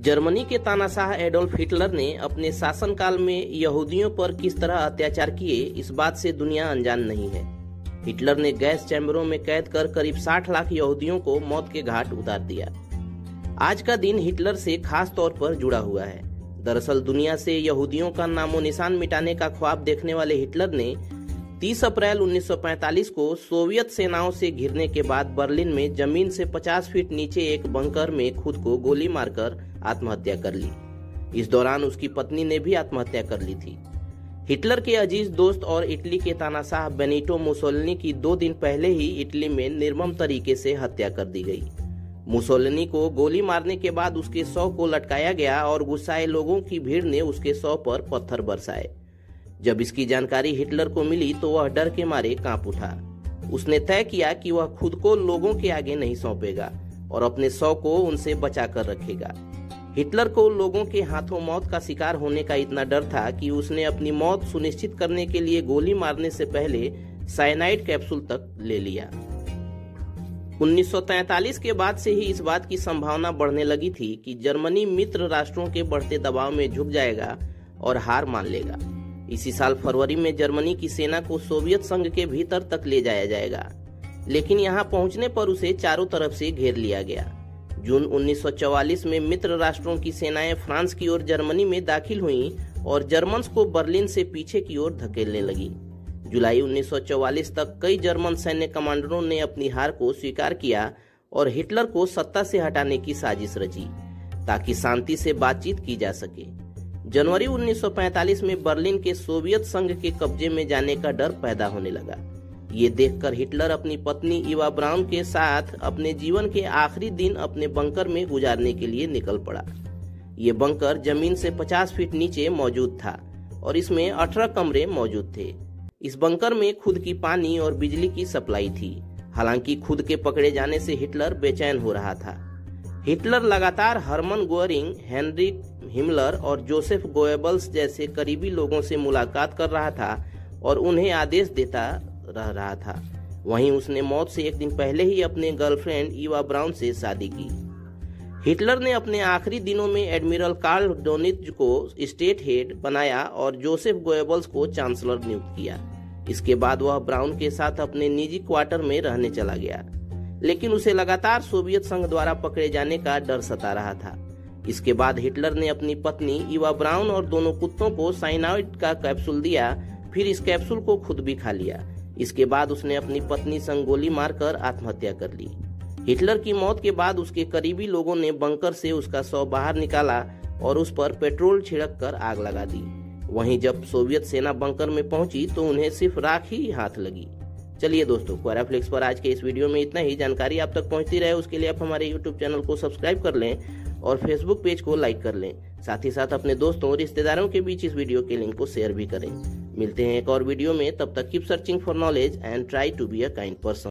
Germany के तानाशाह Adolf Hitler ने अपने शासनकाल में यहूदियों पर किस तरह अत्याचार किए, इस बात से दुनिया अनजान नहीं है। हिटलर ने गैस चैम्बरों में कैद कर करीब 60 लाख यहूदियों को मौत के घाट उतार दिया। आज का दिन हिटलर से खास तौर पर जुड़ा हुआ है। दरअसल दुनिया से यहूदियों का नामो निशान मिटाने का ख्वाब देखने वाले हिटलर ने 30 अप्रैल 1945 को सोवियत सेनाओं से घिरने के बाद बर्लिन में ज़मीन से 50 फीट नीचे एक बंकर में खुद को गोली मारकर आत्महत्या कर ली। इस दौरान उसकी पत्नी ने भी आत्महत्या कर ली थी। हिटलर के अज़ीज़ दोस्त और इटली के तानाशाह बेनिटो मुसोलिनी की दो दिन पहले ही इटली में निर्मम तरीके से हत्या कर दी गई। मुसोलिनी को गोली मारने के बाद उसके सौ को लटकाया गया और गुस्साए लोगों की भीड़ ने उसके सौ पर पत्थर बरसाए। जब इसकी जानकारी हिटलर को मिली तो वह डर के मारे काँप उठा। उसने तय किया कि वह खुद को लोगों के आगे नहीं सौंपेगा और अपने सौ को उनसे बचा कर रखेगा। हिटलर को लोगों के हाथों मौत का शिकार होने का इतना डर था कि उसने अपनी मौत सुनिश्चित करने के लिए गोली मारने से पहले साइनाइड कैप्सूल तक ले लिया। 1943 के बाद से ही इस बात की संभावना बढ़ने लगी थी कि जर्मनी मित्र राष्ट्रों के बढ़ते दबाव में झुक जाएगा और हार मान लेगा। इसी साल फरवरी में जर्मनी की सेना को सोवियत संघ के भीतर तक ले जाया जाएगा। लेकिन यहाँ पहुँचने पर उसे चारों तरफ़ से घेर लिया गया। जून 1944 में मित्र राष्ट्रों की सेनाएँ फ्रांस की ओर जर्मनी में दाखिल हुईं और जर्मन्स को बर्लिन से पीछे की ओर धकेलने लगी। जुलाई 1944 तक कई जर्मन सैन्य कमांडरों ने अपनी हार को स्वीकार किया और हिटलर को सत्ता से हटाने की साजिश रची, ताकि शांति से बातचीत की जा सके। जनवरी 1945 में बर्लिन के सोवियत संघ के कब्जे में जाने का डर पैदा होने लगा। ये देखकर हिटलर अपनी पत्नी इवा ब्राउन के साथ अपने जीवन के आखिरी दिन अपने बंकर में गुजारने के लिए निकल पड़ा। ये बंकर ज़मीन से 50 फीट नीचे मौजूद था और इसमें 18 कमरे मौजूद थे। इस बंकर में खुद की पानी और बिजली की सप्लाई थी। हालाँकि खुद के पकड़े जाने से हिटलर बेचैन हो रहा था। हिटलर लगातार हरमन गोरिंग हेनरिक हिमलर और जोसेफ गोएबल्स जैसे करीबी लोगों से मुलाकात कर रहा था और उन्हें आदेश देता रह रहा था। वहीं उसने मौत से एक दिन पहले ही अपने गर्लफ्रेंड ईवा ब्राउन से शादी की। हिटलर ने अपने आखिरी दिनों में एडमिरल कार्ल डोनिज को स्टेट हेड बनाया और जोसेफ गोएबल्स को चांसलर नियुक्त किया। इसके बाद वह ब्राउन के साथ अपने निजी क्वार्टर में रहने चला गया। लेकिन उसे लगातार सोवियत संघ द्वारा पकड़े जाने का डर सता रहा था। इसके बाद हिटलर ने अपनी पत्नी इवा ब्राउन और दोनों कुत्तों को साइनाइड का कैप्सूल दिया, फिर इस कैप्सूल को खुद भी खा लिया। इसके बाद उसने अपनी पत्नी संग गोली मारकर आत्महत्या कर ली। हिटलर की मौत के बाद उसके करीबी लोगों ने बंकर से उसका शव बाहर निकाला और उस पर पेट्रोल छिड़क कर आग लगा दी। वहीं जब सोवियत सेना बंकर में पहुँची तो उन्हें सिर्फ़ राख ही हाथ लगी। चलिए दोस्तों क्वाराफ्लिक्स पर आज के इस वीडियो में इतना ही। जानकारी आप तक पहुँचती रहे, उसके लिए आप हमारे यूट्यूब चैनल को सब्सक्राइब कर लें और फेसबुक पेज को लाइक कर लें। साथ ही साथ अपने दोस्तों और रिश्तेदारों के बीच इस वीडियो के लिंक को शेयर भी करें। मिलते हैं एक और वीडियो में। तब तक keep searching for knowledge and try to be a kind person